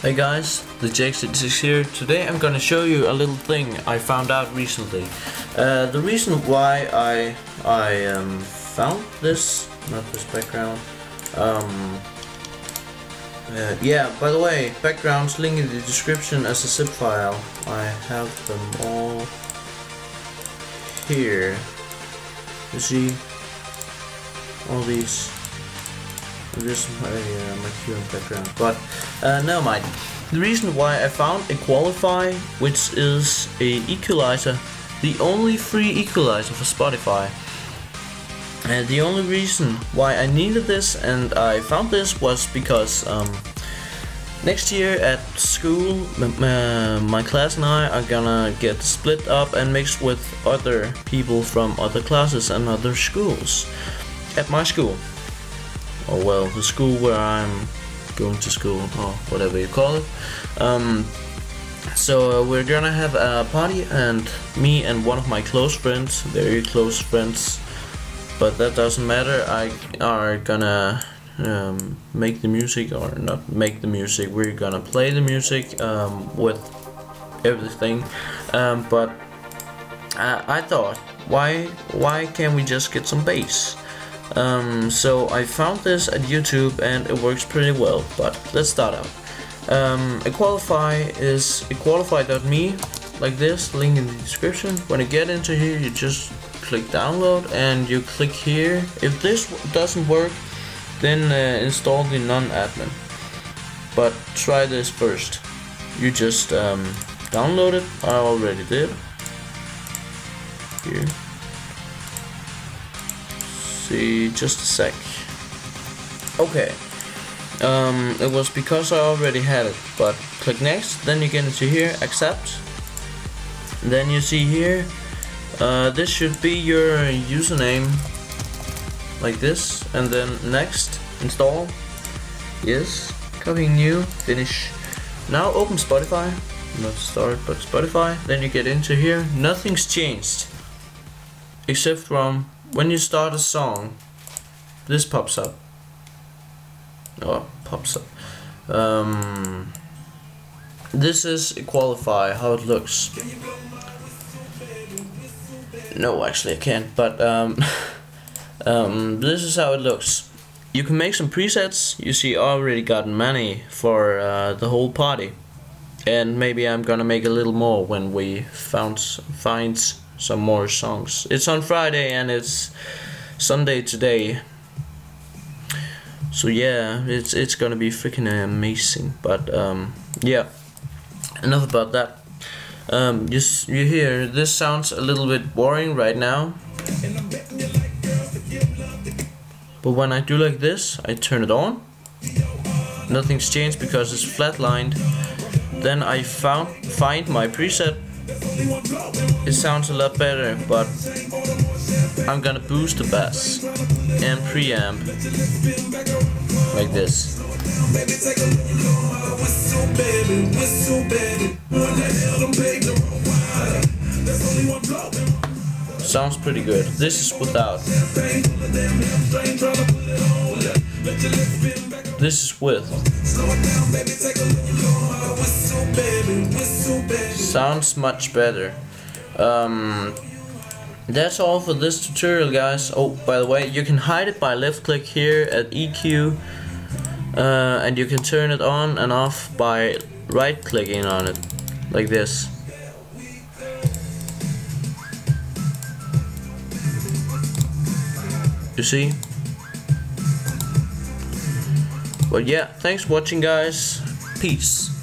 Hey guys, the JX86 here. Today I'm gonna show you a little thing I found out recently. Uh, the reason why I I um, found this, not this background. Um, uh, yeah, by the way, backgrounds link in the description as a zip file. I have them all here. You see all these this my, uh, my current background. But uh, never mind. The reason why I found Equalify, which is a equalizer, the only free equalizer for Spotify. And the only reason why I needed this and I found this was because um, next year at school, my class and I are gonna get split up and mixed with other people from other classes and other schools at my school or well, the school where I'm going to school, or whatever you call it. Um, so uh, we're gonna have a party, and me and one of my close friends, very close friends, but that doesn't matter. I are gonna um, make the music, or not make the music. We're gonna play the music um, with everything, um, but I, I thought, why why can't we just get some bass? Um, so I found this at YouTube and it works pretty well, but let's start out. Um, Equalify is equalify.me, like this, link in the description. When you get into here, you just click download and you click here. If this doesn't work, then uh, install the non-admin. But try this first. You just um, download it, I already did. Here see, just a sec. Okay. Um, it was because I already had it, but click next, then you get into here, accept. Then you see here, uh, this should be your username, like this, and then next, install, yes, copying new, finish. Now open Spotify, not start, but Spotify, then you get into here, nothing's changed, except from when you start a song, this pops up. Oh, pops up. Um, this is Equalify, how it looks. No, actually I can't, but um, um, this is how it looks. You can make some presets, you see I already got many for uh, the whole party. And maybe I'm gonna make a little more when we found find some more songs. It's on Friday and it's Sunday today. So yeah, it's it's gonna be freaking amazing. But um, yeah, enough about that. Um, you you hear this sounds a little bit boring right now. But when I do like this, I turn it on. Nothing's changed because it's flatlined. Then I found find my preset it sounds a lot better, but I'm gonna boost the bass and preamp like this. Sounds pretty good. This is without. This is with. Sounds much better. Um, that's all for this tutorial guys. Oh, by the way, you can hide it by left click here at EQ. Uh, and you can turn it on and off by right clicking on it. Like this. You see? But yeah, thanks for watching guys. Peace.